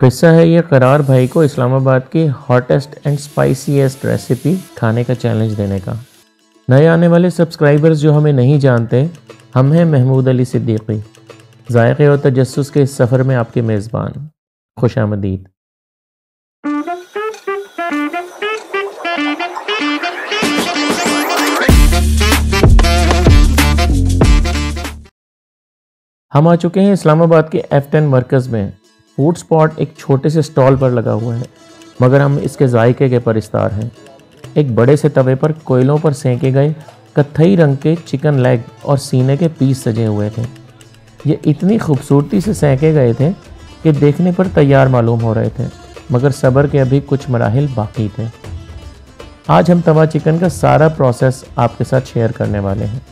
किस्सा है, ये करार भाई को इस्लामाबाद की हॉटेस्ट एंड स्पाइसीएस्ट रेसिपी खाने का चैलेंज देने का। नए आने वाले सब्सक्राइबर्स जो हमें नहीं जानते, हम हैं महमूद अली सिद्दीकी, जायक़े और तजस्स के इस सफ़र में आपके मेज़बान, खुश आमदीद। हम आ चुके हैं इस्लामाबाद के एफ़ टेन मरकज़ में। फ़ूड स्पॉट एक छोटे से स्टॉल पर लगा हुआ है, मगर हम इसके जायके के परिस्तार हैं। एक बड़े से तवे पर कोयलों पर सेंके गए कत्थई रंग के चिकन लेग और सीने के पीस सजे हुए थे। ये इतनी खूबसूरती से सेंके गए थे कि देखने पर तैयार मालूम हो रहे थे, मगर सब्र के अभी कुछ मराहल बाकी थे। आज हम तवा चिकन का सारा प्रोसेस आपके साथ शेयर करने वाले हैं।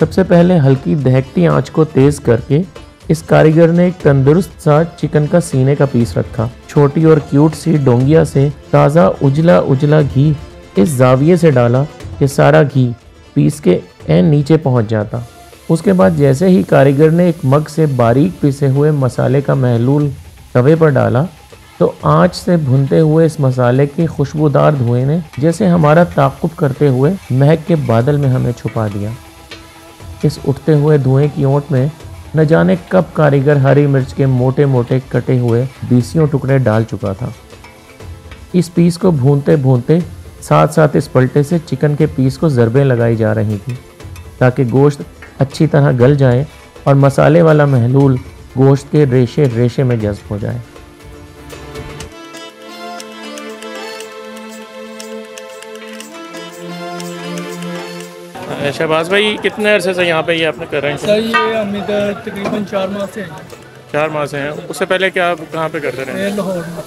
सबसे पहले हल्की दहकती आँच को तेज करके इस कारीगर ने एक तंदुरुस्त सा चिकन का सीने का पीस रखा। छोटी और क्यूट सी डोंगिया से ताज़ा उजला उजला घी इस जाविये से डाला कि सारा घी पीस के एन नीचे पहुँच जाता। उसके बाद जैसे ही कारीगर ने एक मग से बारीक पिसे हुए मसाले का महलूल तवे पर डाला तो आँच से भुनते हुए इस मसाले के खुशबूदार धुएँ ने जैसे हमारा ताकुब करते हुए महक के बादल में हमें छुपा दिया। इस उठते हुए धुएँ की ओट में न जाने कब कारीगर हरी मिर्च के मोटे मोटे कटे हुए बीसियों टुकड़े डाल चुका था। इस पीस को भूनते भूनते साथ साथ इस पलटे से चिकन के पीस को ज़रबें लगाई जा रही थी, ताकि गोश्त अच्छी तरह गल जाए और मसाले वाला महलूल गोश्त के रेशे रेशे में जज्ब हो जाए। शहबाज भाई कितने अरसे से यहाँ पे ये आपने कर रहे हैं? सर ये हम इधर तकरीबन चार माह से हैं। चार माह से हैं। उससे पहले क्या आप कहाँ पे करते रहे? लाहौर में।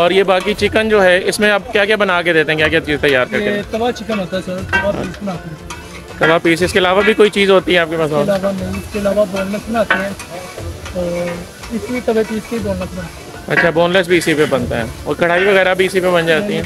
और ये बाकी चिकन जो है इसमें आप क्या क्या बना के देते हैं? क्या क्या चीज़ तैयार करते ये तवा चिकन होता है सर। तवा पीस बनाते हैं। तवा पीस। इसके अलावा भी कोई चीज़ होती है आपके पास और? इसके अलावा बोनलेस बनाते हैं। और इसकी तवे पीस के बोनलेस बनाते हैं। अच्छा बोनलेस भी इसी पे बनता है। और कढ़ाई वगैरह भी इसी पे बन जाती है?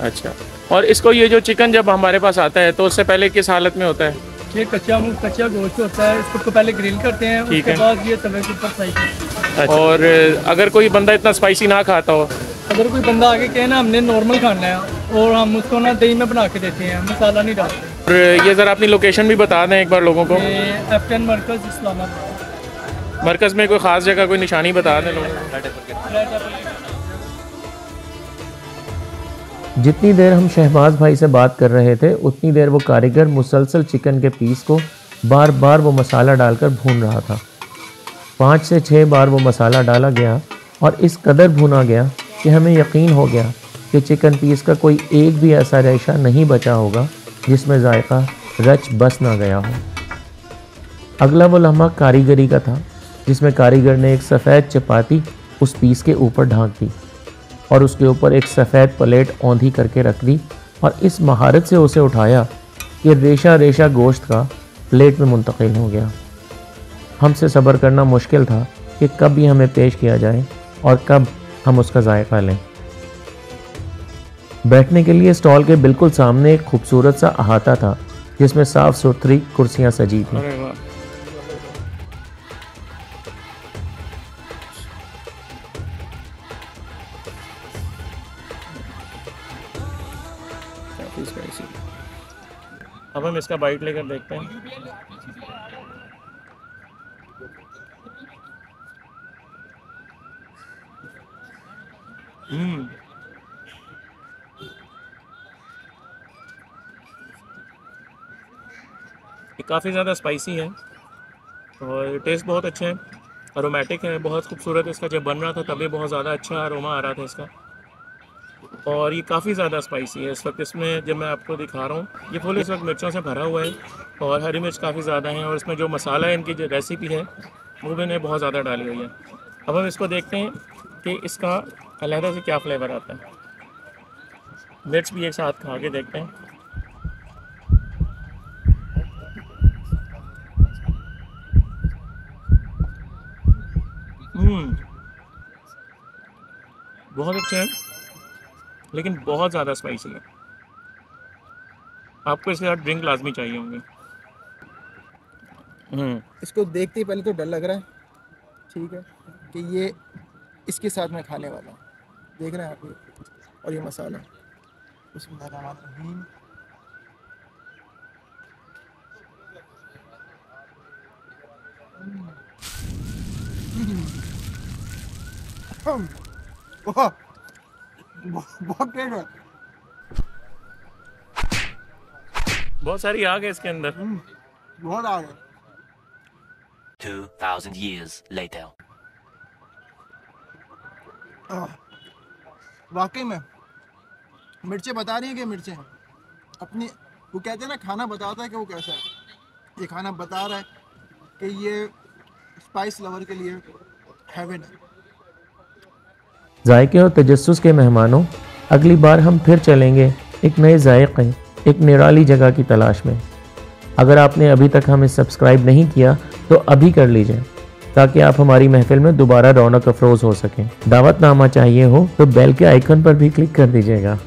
अच्छा। और इसको ये जो चिकन जब हमारे पास आता है तो उससे पहले किस हालत में होता है? ये कच्चा कच्चा गोश्त होता है इसको पहले ग्रिल करते हैं ठीक उसके है। बाद ये तवे के ऊपर फ्राई हैं। और अगर कोई बंदा इतना स्पाइसी ना खाता हो? अगर कोई बंदा आगे कहे ना हमने नॉर्मल खाना है और हम उसको ना दही में बना के देते हैं मसाला नहीं डालते। और ये ज़रा अपनी लोकेशन भी बता दें एक बार लोगों को। एफ़ टेन मरकज इस्लामाबाद मरकज़ में कोई ख़ास जगह कोई निशानी बता दें लोगों को। जितनी देर हम शहबाज भाई से बात कर रहे थे, उतनी देर वो कारीगर मुसलसल चिकन के पीस को बार बार वो मसाला डालकर भून रहा था। पाँच से छः बार वो मसाला डाला गया और इस कदर भुना गया कि हमें यकीन हो गया कि चिकन पीस का कोई एक भी ऐसा रेशा नहीं बचा होगा जिसमें जायका रच बस ना गया हो। अगला वो लम्हा कारीगरी का था, जिसमें कारीगर ने एक सफ़ेद चपाती उस पीस के ऊपर ढांक दी। और उसके ऊपर एक सफ़ेद प्लेट औंधी करके रख दी और इस महारत से उसे उठाया कि रेशा रेशा गोश्त का प्लेट में मुंतकिल हो गया। हमसे सब्र करना मुश्किल था कि कब ये हमें पेश किया जाए और कब हम उसका जायका लें। बैठने के लिए स्टॉल के बिल्कुल सामने एक खूबसूरत सा अहाता था, जिसमें साफ़ सुथरी कुर्सियाँ सजी थीं। अब हम इसका बाइट लेकर देखते हैं। हम्म ये काफ़ी ज़्यादा स्पाइसी है और टेस्ट बहुत अच्छे हैं। अरोमेटिक है बहुत खूबसूरत इसका जब बन रहा था तभी बहुत ज़्यादा अच्छा अरोमा आ रहा था इसका। और ये काफ़ी ज़्यादा स्पाइसी है। इस वक्त इसमें जब मैं आपको दिखा रहा हूँ, ये फुल इस वक्त मिर्चों से भरा हुआ है और हरी मिर्च काफ़ी ज़्यादा है और इसमें जो मसाला है, इनकी जो रेसिपी है, वो भी इन्हें बहुत ज़्यादा डाली हुई है। अब हम इसको देखते हैं कि इसका अलहदा से क्या फ्लेवर आता है। मिर्च भी एक साथ खा के देखते हैं। हम्म बहुत अच्छे हैं। लेकिन बहुत ज़्यादा स्पाइसी है। आपको इसके साथ ड्रिंक लाजमी चाहिए होंगे। हम्म। इसको देखते ही पहले तो डर लग रहा है। ठीक है कि ये इसके साथ मैं खाने वाला हूँ। देख रहे हैं आप ये और ये मसाला। बिस्मिल्लाहिर्रहमानिर्रहीम हम्म। बहुत है सारी आग है इसके अंदर। हम्म, बहुत आ गया 2,000 years later. वाकई में मिर्चें बता रही हैं कि मिर्चें? हैं अपनी वो कहते हैं ना खाना बताता है कि वो कैसा है। ये खाना बता रहा है कि ये स्पाइस लवर के लिए हेवन है। जायके और तजस्स के मेहमानों, अगली बार हम फिर चलेंगे एक नए जायके, एक निराली जगह की तलाश में। अगर आपने अभी तक हमें सब्सक्राइब नहीं किया तो अभी कर लीजिए, ताकि आप हमारी महफिल में दोबारा रौनक अफरोज हो सकें। दावतनामा चाहिए हो तो बेल के आइकन पर भी क्लिक कर दीजिएगा।